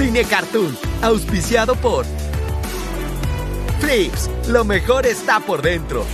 Cine Cartoon, auspiciado por Flips, lo mejor está por dentro.